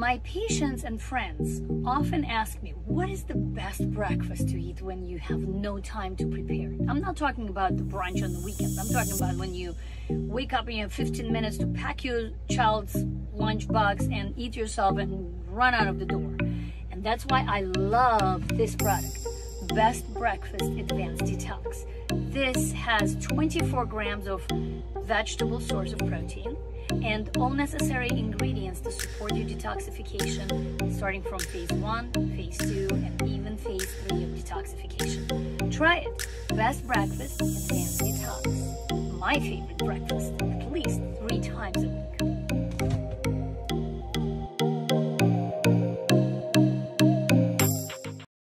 My patients and friends often ask me, what is the best breakfast to eat when you have no time to prepare? I'm not talking about the brunch on the weekends. I'm talking about when you wake up and you have 15 minutes to pack your child's lunchbox and eat yourself and run out of the door. And that's why I love this product, Best Breakfast Advanced Detox. This has 24 grams of vegetable source of protein, and all necessary ingredients to support your detoxification, starting from phase one, phase two, and even phase three of detoxification. Try it. Best breakfast and detox. My favorite breakfast.